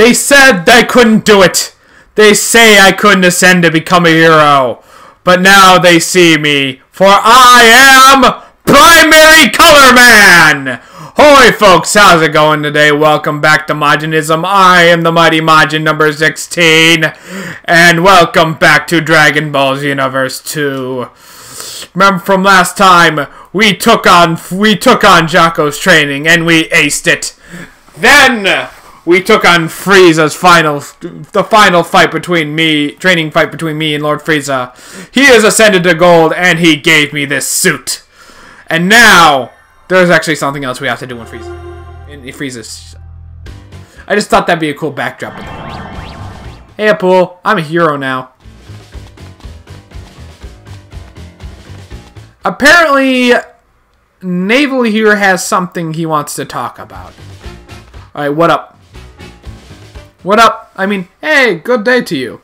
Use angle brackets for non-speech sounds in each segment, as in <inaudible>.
They said I couldn't do it. They say I couldn't ascend to become a hero. But now they see me, for I am Primary Color Man! Hoy folks, how's it going today? Welcome back to Majinism. I am the Mighty Majin number 16. And welcome back to Dragon Ball Xenoverse 2. Remember from last time, we took on we took on Jaco's training and we aced it. Then we took on Frieza's final the final fight between me training fight between me and Lord Frieza. He has ascended to gold and he gave me this suit. And now there's actually something else we have to do in Frieza. In Frieza's I just thought that'd be a cool backdrop. Hey Appule, I'm a hero now. Apparently, Navel here has something he wants to talk about. Alright, what up? What up? I mean, hey, good day to you.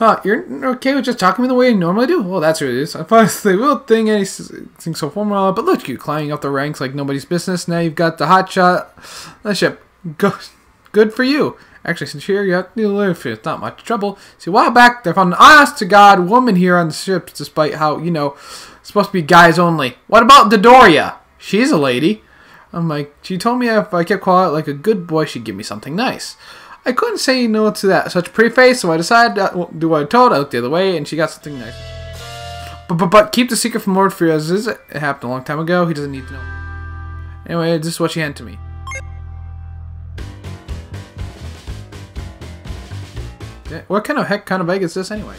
Uh, <gasps> you're okay with just talking to me the way you normally do? Well, that's what it is. <laughs> I thought they will think anything so formal, but look, you climbing up the ranks like nobody's business. Now you've got the hot shot. That ship, <laughs> go, good for you. Actually, since here you have it's not much trouble. See, a while back, they found an honest to God woman here on the ship, despite how, you know, supposed to be guys only. What about Dodoria? She's a lady. I'm like, she told me if I kept quiet like a good boy, she'd give me something nice. I couldn't say no to that such pretty face, so I decided uh, to do what I told. I looked the other way, and she got something nice. But but but keep the secret from Lord Frieza. It happened a long time ago. He doesn't need to know. Anyway, this is what she handed to me. What kind of heck kind of egg is this anyway?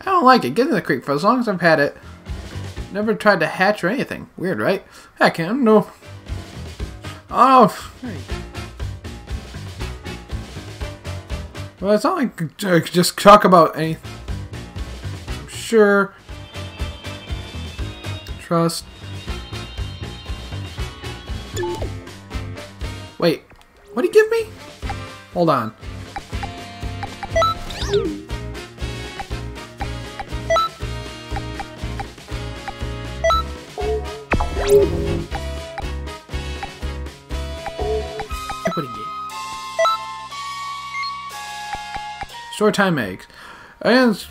I don't like it. Get in the creek for as long as I've had it. Never tried to hatch or anything. Weird, right? Heck, I don't know. Oh, Well, it's not like I could just talk about anything. Sure. Trust. Wait, what did he give me? Hold on. Short time eggs. And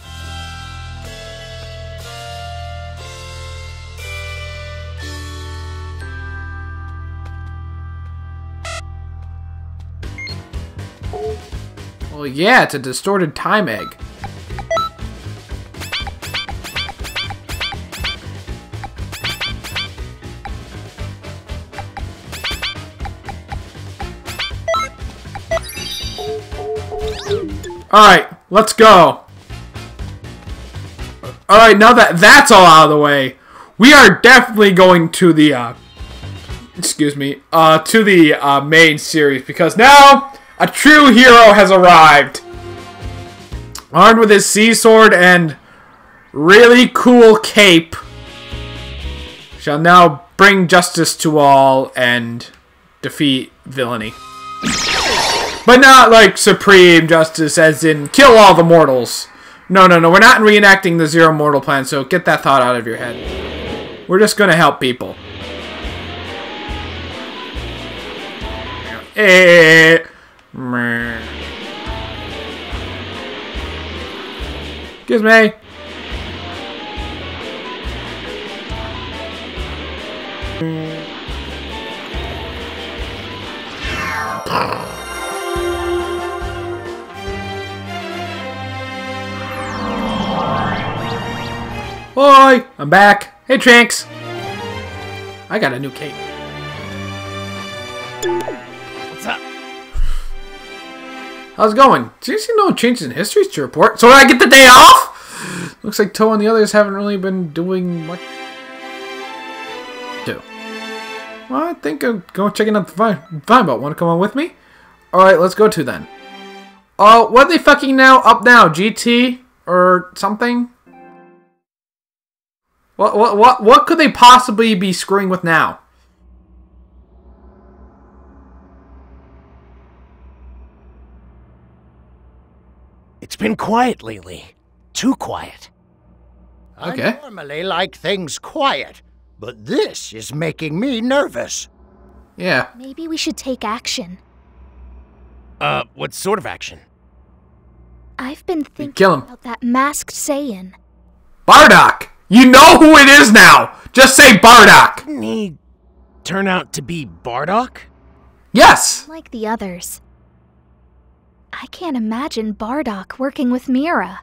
Well, yeah, it's a distorted time egg. Alright, let's go. Alright, now that that's all out of the way, we are definitely going to the, uh, excuse me, uh, to the uh, main series because now a true hero has arrived. Armed with his Z sword and really cool cape, shall now bring justice to all and defeat villainy. But not like supreme justice as in kill all the mortals. No, no, no, we're not reenacting the Zero Mortal plan, so get that thought out of your head. We're just gonna help people. Eh. eh, eh, eh Excuse me. Oi! I'm back. Hey, Trunks. I got a new cape. What's up? How's it going? Do you see no changes in history to report? So I get the day off? Looks like Towa and the others haven't really been doing much. Do. Well, I think I'm going checking out the fine. Fine, but want to come on with me? Alright, let's go to then. Oh, what are they fucking now? Up now? GT? Or something? What, what, what, what could they possibly be screwing with now? It's been quiet lately. Too quiet. Okay. I normally like things quiet, but this is making me nervous. Yeah. Maybe we should take action. Uh, what sort of action? I've been thinking kill him. about that masked Saiyan. Bardock! You know who it is now! Just say Bardock! Didn't he turn out to be Bardock? Yes! Like the others. I can't imagine Bardock working with Mira.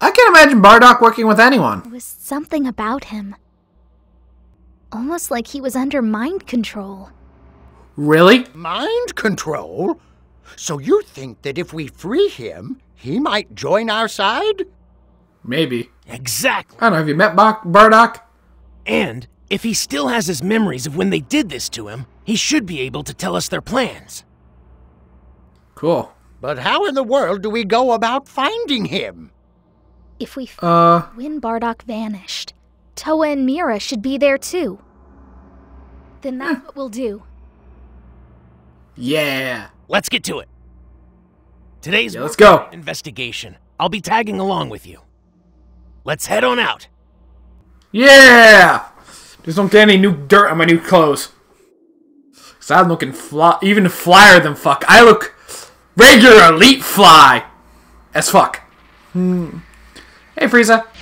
I can't imagine Bardock working with anyone. There was something about him. Almost like he was under mind control. Really? Mind control? So you think that if we free him, he might join our side? Maybe. Exactly. I don't know, have you met Bar- Bardock? And if he still has his memories of when they did this to him, he should be able to tell us their plans. Cool. But how in the world do we go about finding him? If we f- Uh, when Bardock vanished, Towa and Mira should be there too. Then that's what we'll do. yeah. Let's get to it. Today's Yeah, let's go. investigation. I'll be tagging along with you. Let's head on out. Yeah! Just don't get any new dirt on my new clothes. Cause I'm looking fly, even flyer than fuck. I look regular elite fly as fuck. Hmm. Hey, Frieza. <laughs>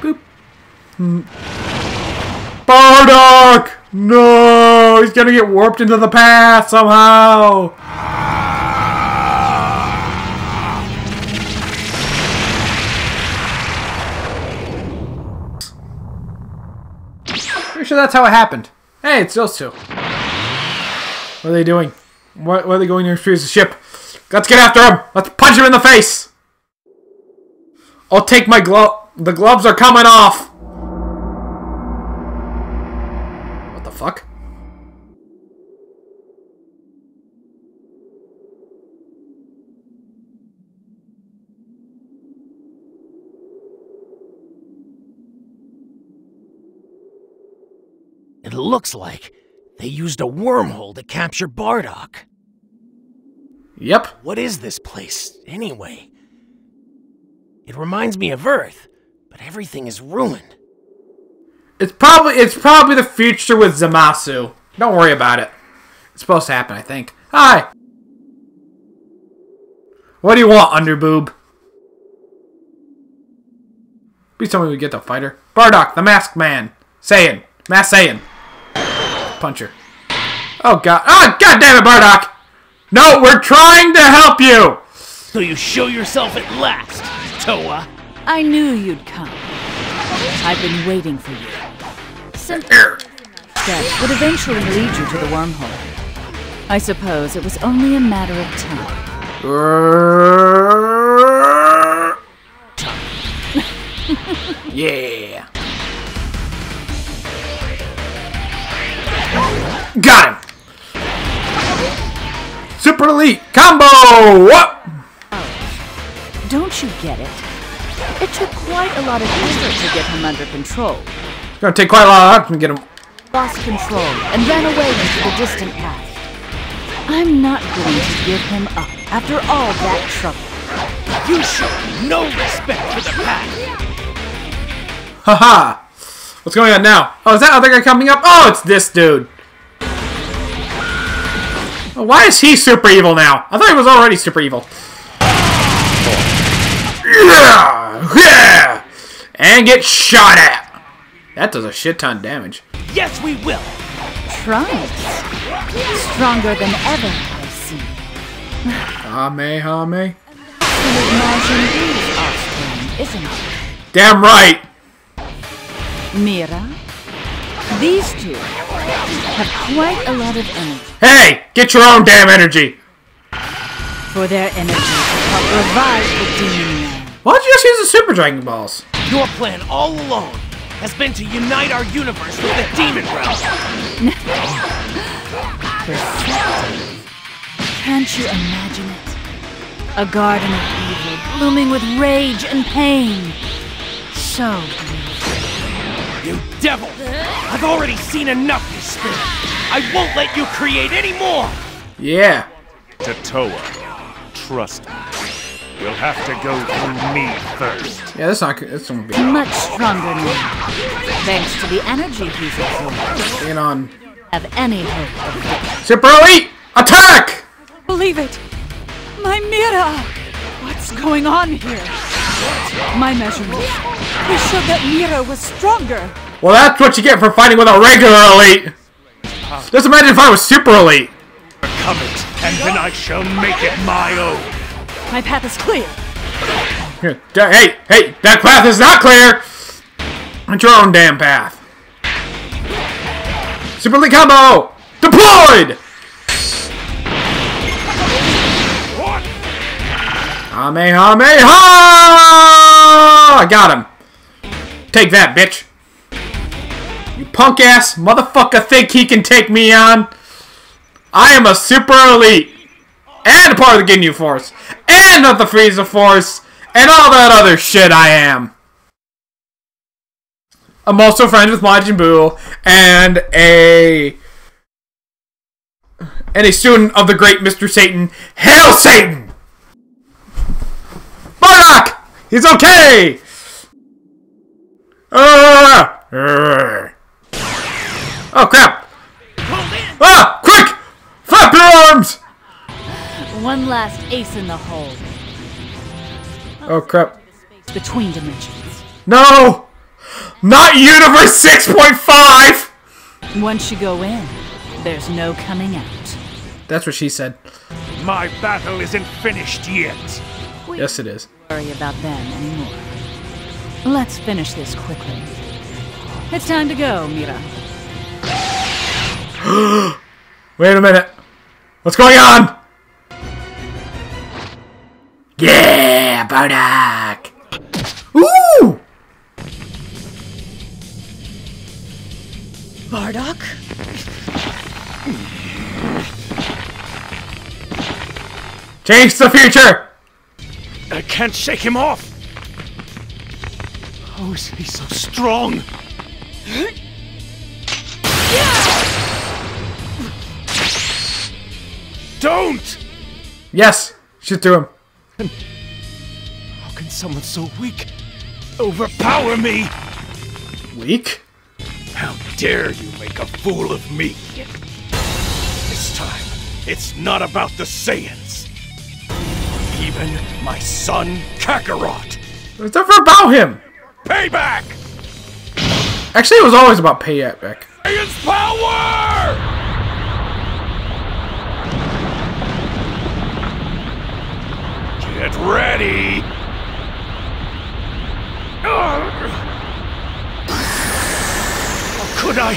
Boop. Hmm. Bardock! No! He's gonna get warped into the past somehow! Sure that's how it happened. Hey, it's those two. What are they doing? What are they going to refuse the ship? Let's get after him! Let's punch him in the face! I'll take my glove. The gloves are coming off! What the fuck? It looks like they used a wormhole to capture Bardock. Yep. What is this place, anyway? It reminds me of Earth, but everything is ruined. It's probably it's probably the future with Zamasu. Don't worry about it. It's supposed to happen, I think. Hi. What do you want, underboob? Please tell me we get the fighter. Bardock, the masked man. Saiyan. Mass Saiyan. Puncher. Oh god. Ah, oh god damn it, Bardock! No, we're trying to help you! So you show yourself at last, Towa. I knew you'd come. I've been waiting for you. Simple Here. steps would eventually lead you to the wormhole. I suppose it was only a matter of time. <laughs> Yeah. Got him. Super elite combo. What? Don't you get it? It took quite a lot of effort to get him under control. It's gonna take quite a lot of effort to get him. Lost control and ran away into the distant past. I'm not going to give him up after all that trouble. You show no respect for the past. Haha. What's going on now? Oh, is that other guy coming up? Oh, it's this dude. Why is he super evil now? I thought he was already super evil. Yeah! Yeah! And get shot at. That does a shit ton of damage. Yes, we will. Trunks. Stronger than ever, I see. Kamehame. One of Majin Buu's offspring, isn't it? Damn right. Mira? These two have quite a lot of energy. Hey, get your own damn energy. For their energy to help revive the demon land. Why don't you just use the Super Dragon Balls? Your plan all along has been to unite our universe with the demon realm. Perceptive. <laughs> Can't you imagine it? A garden of evil blooming with rage and pain. So beautiful. You devil! I've already seen enough, you spirit. I won't let you create any more. Yeah. To Towa, trust me. You'll have to go through me first. Yeah, that's not. This won't be. Much stronger now. Thanks to the energy he's absorbed. Being on Have any hope of victory. Super Elite attack. Believe it! My Mira! What's going on here? My measurements. They showed that Mira was stronger. Well, that's what you get for fighting with a regular Elite. Just imagine if I was Super Elite. Come it, and then I shall make it my own. My path is clear. Here, Hey, hey, that path is not clear. It's your own damn path. Super Elite combo deployed. What? Kamehameha! I got him. Take that, bitch. Punk ass motherfucker think he can take me on? I am a super elite. And a part of the Ginyu Force. And of the Frieza Force. And all that other shit I am. I'm also friends with Majin Buu and a and a student of the great Mr. Satan. Hail Satan! Bardock! He's okay! Ah! Arr. Oh crap! Ah! Quick! Flap your arms! One last ace in the hole. Oh crap. Between dimensions. No! Not Universe 6.5! Once you go in, there's no coming out. That's what she said. My battle isn't finished yet. Yes, it is. Worry about them anymore. Let's finish this quickly. It's time to go, Mira. <gasps> Wait a minute. What's going on? Yeah, Bardock! Ooh! Bardock? Change the future! I can't shake him off. How is he so strong? Don't! Yes, shoot through him. How can someone so weak overpower me? Weak? How dare you make a fool of me? This time, it's not about the Saiyans. Even my son Kakarot. It's never about him. Payback! Actually, it was always about payback. Saiyans power! Get ready! Ugh. How could I?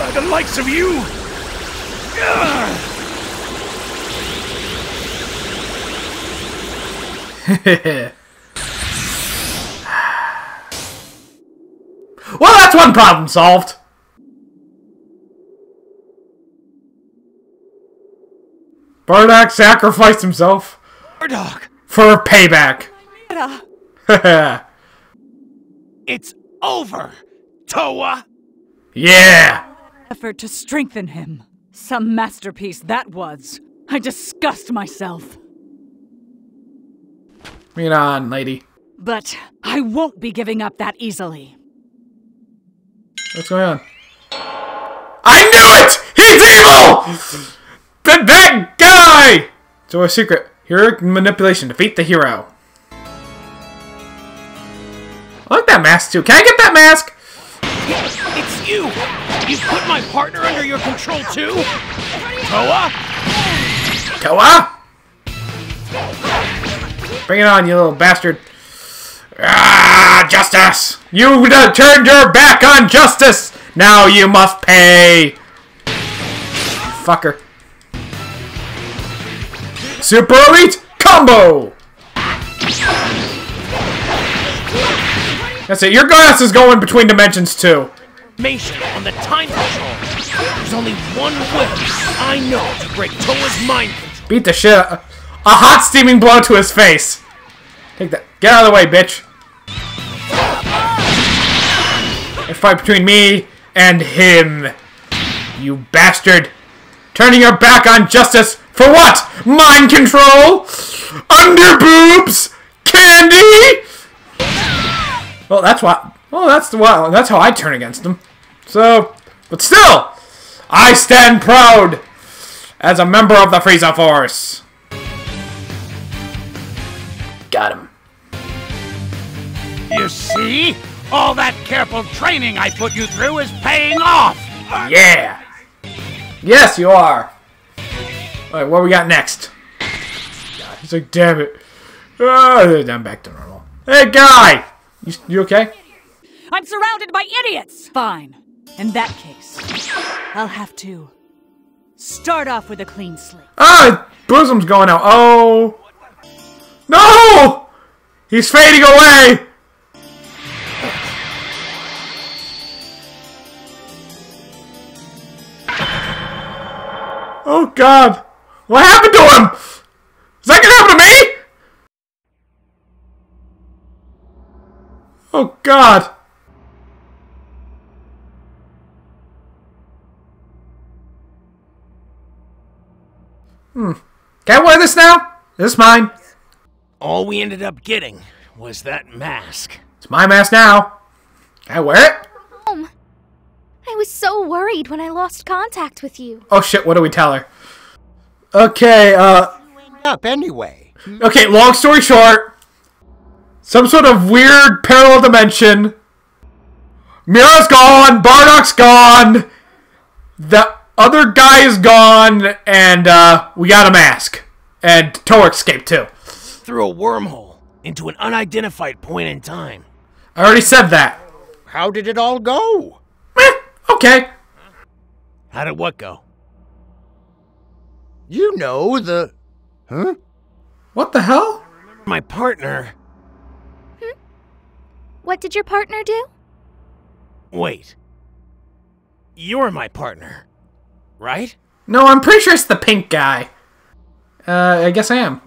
By the likes of you! Ugh. <laughs> well, that's one problem solved. Bardock sacrificed himself Bardock, for payback. <laughs> It's over! Towa! yeah! Effort to strengthen him. Some masterpiece that was. I disgust myself. Bring it on, lady. But I won't be giving up that easily. What's going on? I knew it! He's evil! that, that guy! So a secret. Hero manipulation. Defeat the hero. I like that mask too. Can I get that mask? It's you! You put my partner under your control too? Towa? Towa? Bring it on, you little bastard. Ah, justice! You turned your back on justice! Now you must pay! Fucker. Super Elite Combo! That's it, your glass is going between dimensions too. Information on the time control. There's only one way I know to break Towa's mind control. Beat the shit out. A hot steaming blow to his face. Take that. Get out of the way, bitch. A fight between me and him. You bastard. Turning your back on justice for what? Mind control? Under boobs? Andy! Well, that's what. Well, that's the well, that's how I turn against them. So, but still, I stand proud as a member of the Frieza Force. Got him. You see? All that careful training I put you through is paying off! Yeah. Yes, you are. All right, what we got next? God, he's like, damn it. Uh, I'm back to normal. Hey, guy! You, you okay? I'm surrounded by idiots! Fine. In that case, I'll have to start off with a clean slate. Ah, boom's going out. Oh. No! He's fading away! Oh, God. What happened to him? Is that gonna happen to me? Oh, God. Hmm. Can I wear this now? This is mine. All we ended up getting was that mask. It's my mask now. Can I wear it? Home. I was so worried when I lost contact with you. Oh shit, what do we tell her? Okay, uh, Up anyway. okay, long story short, some sort of weird parallel dimension. Mira's gone, Bardock's gone, the other guy is gone, and, uh, we got a mask. And Torek escaped too. Through a wormhole into an unidentified point in time. I already said that. How did it all go? Okay. How did what go? You know the. Huh? What the hell? My partner. Hmm? What did your partner do? Wait. You're my partner, right? No, I'm pretty sure it's the pink guy. Uh, I guess I am.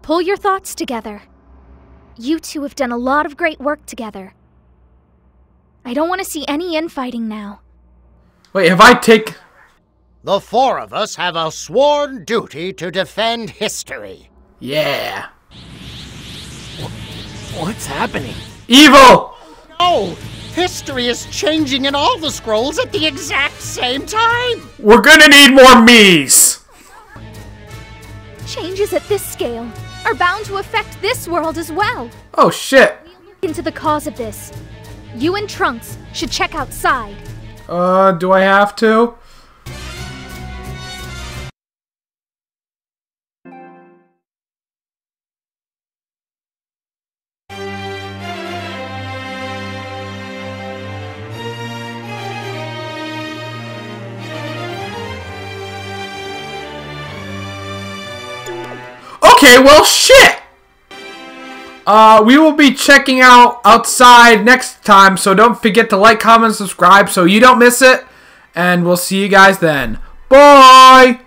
Pull your thoughts together. You two have done a lot of great work together. I don't want to see any infighting now. Wait, if I take... The four of us have a sworn duty to defend history. Yeah. What's happening? Evil! Oh, history is changing in all the scrolls at the exact same time. We're gonna need more me's! Changes at this scale are bound to affect this world as well. Oh shit. Into the cause of this. You and Trunks should check outside. Uh, do I have to? Okay, well, shit! Uh, we will be checking out outside next time, so don't forget to like, comment, subscribe so you don't miss it. And we'll see you guys then. Bye!